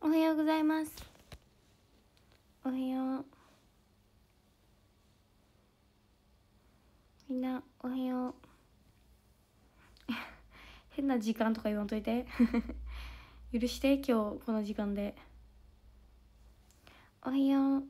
おはようございます。おはよう。みんなおはよう。変な時間とか言わんといて。許して今日この時間で。おはよう。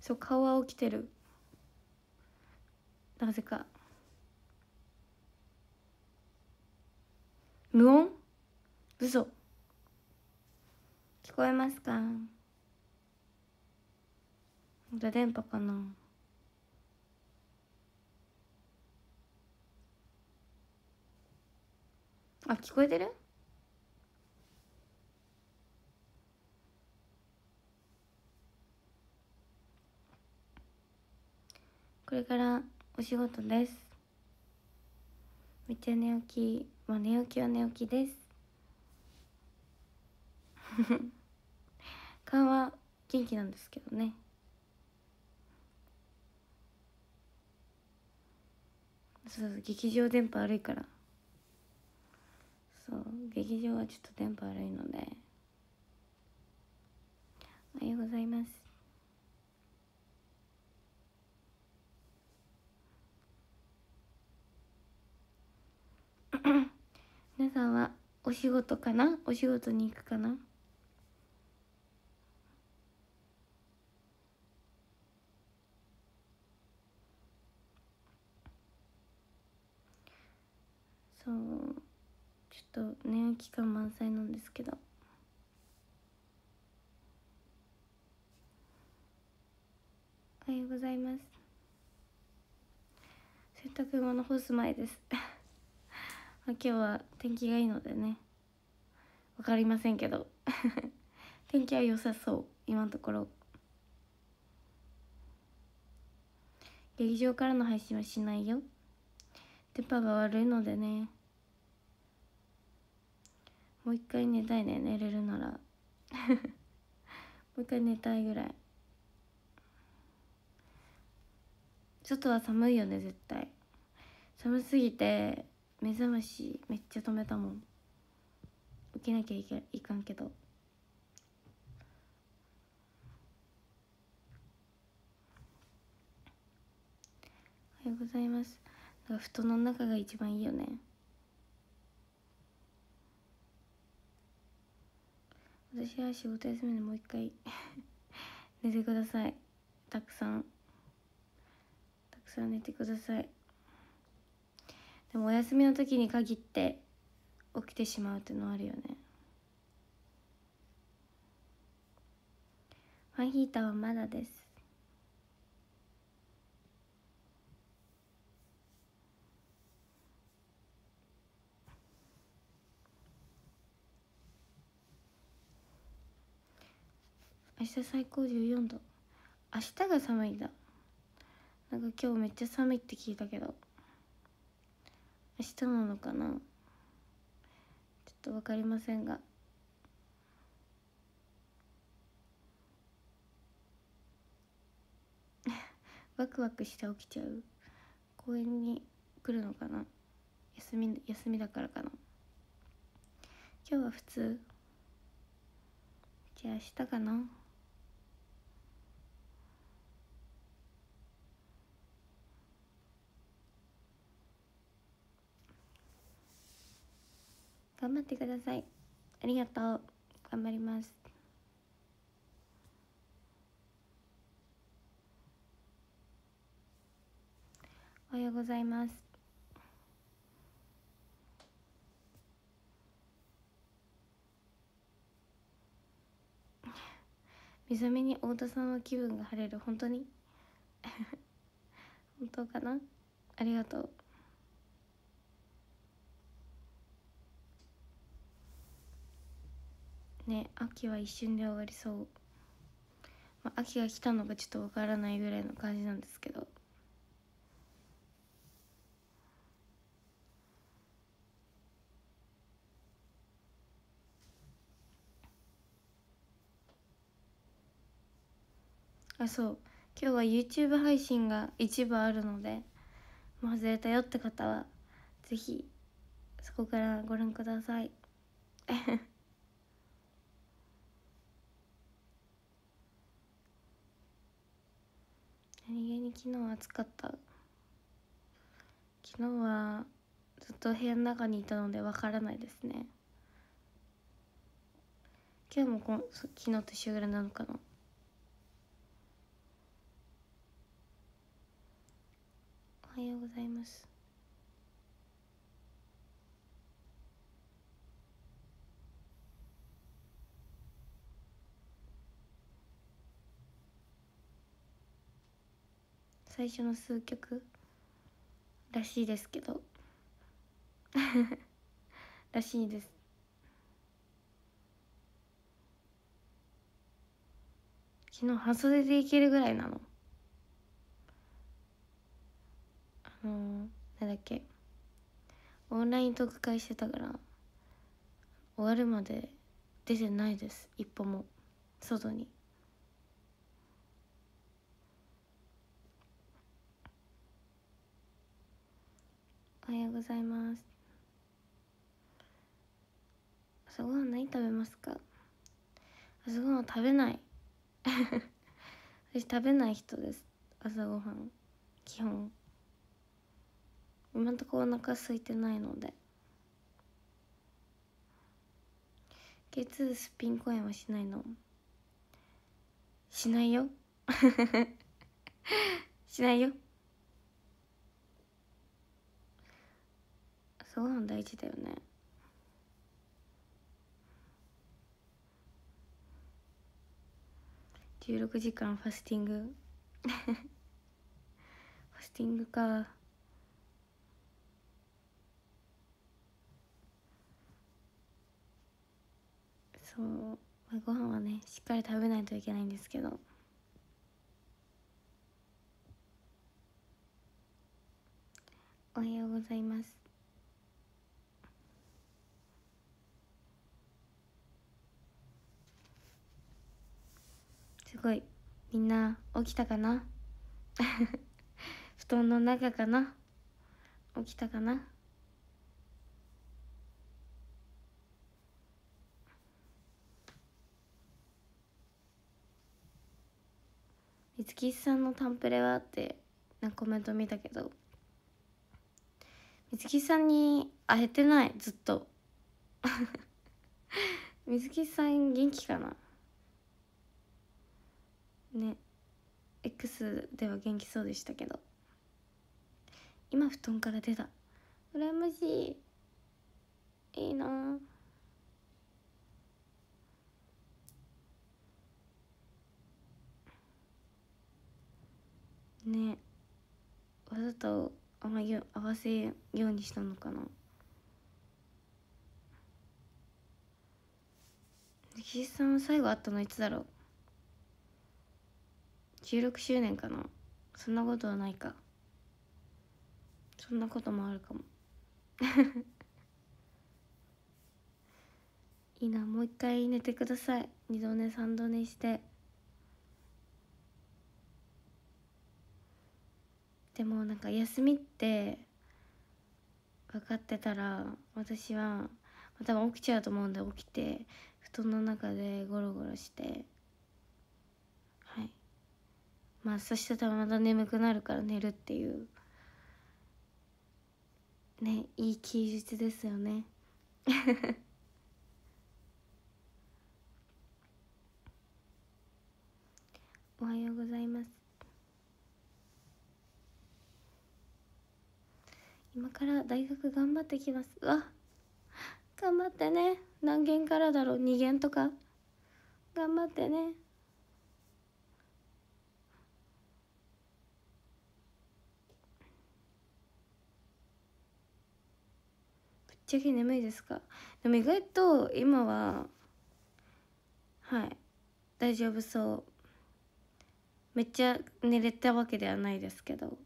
そう顔は起きてる。なぜか。無音？嘘。聞こえますか？まだ電波かな？あ聞こえてる？これからお仕事です。めっちゃ寝起き。まあ寝起きは寝起きです。顔は元気なんですけどね。そうそう劇場電波悪いから。そう劇場はちょっと電波悪いのでおはようございます皆さんはお仕事かな？お仕事に行くかな？そうちょっと寝起き感満載なんですけど。おはようございます。洗濯物干す前です。今日は天気がいいのでね。わかりませんけど。天気は良さそう。今のところ。劇場からの配信はしないよ。電波が悪いのでね。もう一回寝たいね。寝れるなら。もう一回寝たいぐらい。外は寒いよね絶対。寒すぎて目覚ましめっちゃ止めたもん。起きなきゃいけいかんけど。おはようございます。なんか布団の中が一番いいよね。私は仕事休みでもう一回 寝てください。たくさん。たくさん寝てください。でもお休みの時に限って起きてしまうっていうのはあるよね。ファンヒーターはまだです。明日最高14度。明日が寒いんだ。なんか今日めっちゃ寒いって聞いたけど。明日なのかな？ちょっと分かりませんが。ワクワクして起きちゃう？公園に来るのかな？休み休みだからかな？今日は普通。じゃあ明日かな？頑張ってください。ありがとう。頑張ります。おはようございます。目覚めに太田さんは気分が晴れる。本当に？本当かな？ありがとう。ね秋は一瞬で終わりそう、まあ、秋が来たのかちょっとわからないぐらいの感じなんですけど。あそう。今日は YouTube 配信が一部あるのでもう外れたよって方は是非そこからご覧ください。何気に昨日暑かった。昨日はずっと部屋の中にいたのでわからないですね。今日もこ昨日と一緒ぐらいなのかな。おはようございます。最初の数曲らしいですけど。らしいです。昨日半袖でいけるぐらいなの。あのー、なんだっけ。オンライン特会してたから終わるまで出てないです。一歩も。外に。おはようございます。朝ごはん何食べますか？朝ごはん食べない。私食べない人です。朝ごはん。基本。今んとこお腹空いてないので。K2 スピン公演はしないの？しないよ。しないよ。朝ごはん大事だよね。16時間ファスティング。ファスティングか。そう、まあ、ご飯はねしっかり食べないといけないんですけど。おはようございます。すごいみんな起きたかな？布団の中かな？起きたかな？五木さんのタンプレはってなコメント見たけど水木さんに会えてないずっと。水木さん元気かな？ね X では元気そうでしたけど。今布団から出た。羨ましい。いいな。ねわざとあまり合わせようにしたのかな。岸さん最後会ったのいつだろう。16周年かなそんなことはないか。そんなこともあるかも。いいなもう一回寝てください。二度寝三度寝して。でもなんか休みって。分かってたら私は多分起きちゃうと思うんで起きて。布団の中でゴロゴロして。まあそしたらまた眠くなるから寝るっていうねいい休日ですよね。おはようございます。今から大学頑張ってきます。うわ頑張ってね。何限からだろう。2限とか。頑張ってね。ちゃけ眠いですか？でも意外と今ははい大丈夫そう。めっちゃ寝れたわけではないですけど。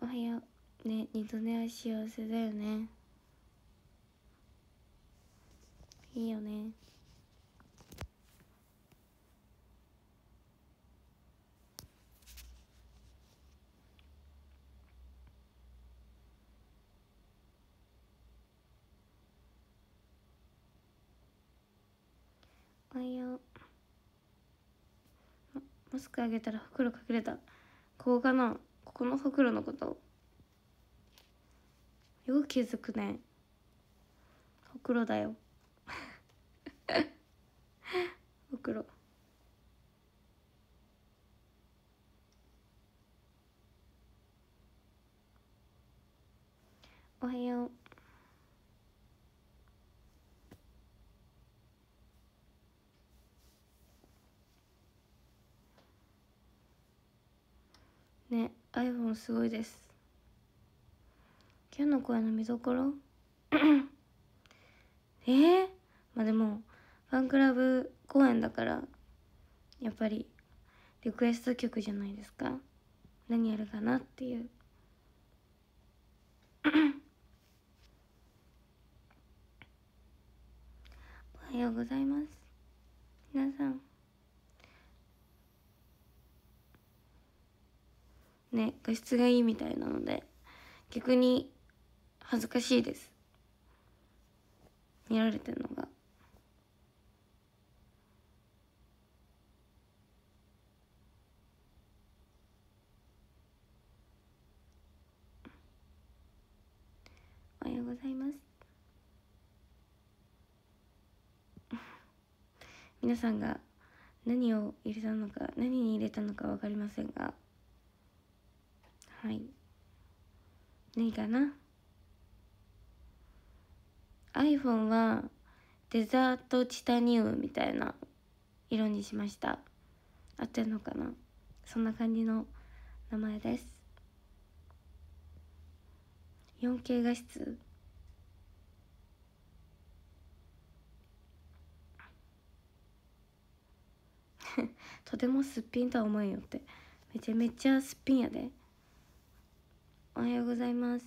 おはよう。ね二度寝は幸せだよね。いいよね。おはようマスクあげたらほくろ隠れた。ここかなここのほくろのこと。よく気づくね。ほくろだよ。ほくろおはよう。ね iPhone すごいです。今日の声の見どころ？え？ー、まあでもファンクラブ公演だからやっぱりリクエスト曲じゃないですか？何やるかなっていう。おはようございます。皆さん。ね画質がいいみたいなので逆に恥ずかしいです。見られてるのが。おはようございます。皆さんが何を入れたのか何に入れたのか分かりませんがはい。何かな？iPhone はデザートチタニウムみたいな色にしました。合ってるのかな？そんな感じの名前です。4K 画質。とてもすっぴんとは思えんよって。めちゃめちゃすっぴんやで。おはようございます。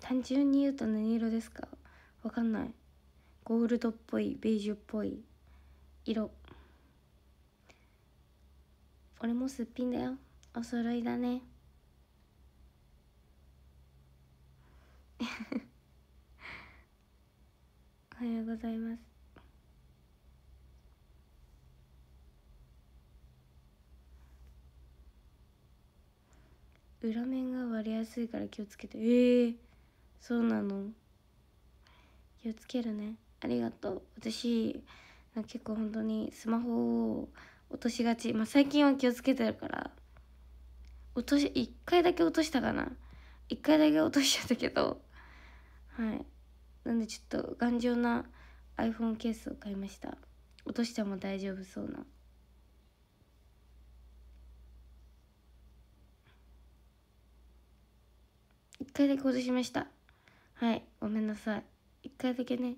単純に言うと何色ですか？わかんない。ゴールドっぽいベージュっぽい色。俺もすっぴんだよ。お揃いだね。おはようございます。裏面が割れやすいから気をつけて。ええー、そうなの？気をつけるね。ありがとう。私結構本当にスマホを落としがち。まあ最近は気をつけてるから。落とし1回だけ落としたかな。1回だけ落としちゃったけど。はい。なんでちょっと頑丈な iPhone ケースを買いました。落としても大丈夫そうな。1回だけ落としました。はいごめんなさい。1回だけね。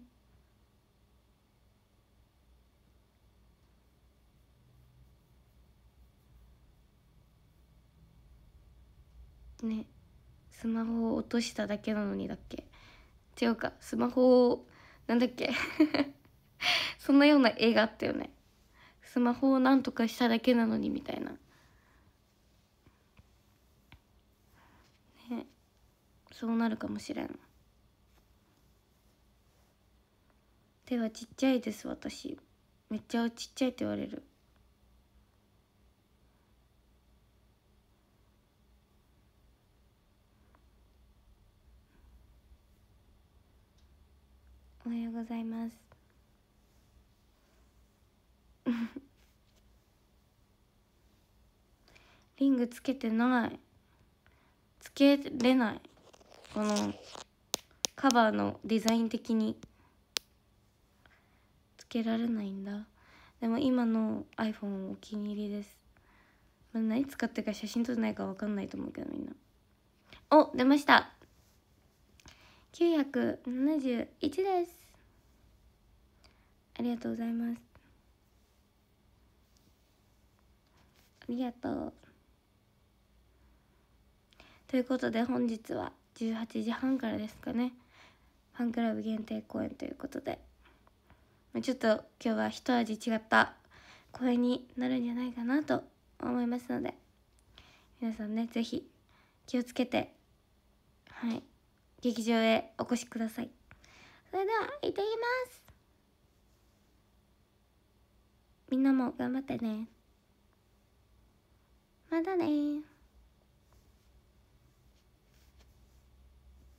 ねスマホを落としただけなのにだっけ。違うかスマホをなんだっけ？そんなような絵があったよね。スマホをなんとかしただけなのにみたいな。ね。そうなるかもしれん。手はちっちゃいです私。めっちゃちっちゃいって言われるおはようございます。リングつけてない。つけれない。このカバーのデザイン的に。つけられないんだ。でも今の iPhone お気に入りです、何使ってか写真撮ってないか分かんないと思うけどみんな。お出ました。971です。ありがとうございます。ありがとう。ということで本日は18時半からですかね。ファンクラブ限定公演ということで。ちょっと今日は一味違った公演になるんじゃないかなと思いますので。皆さんね是非気をつけてはい。劇場へお越しください。それでは行ってきます。みんなも頑張ってね。まだね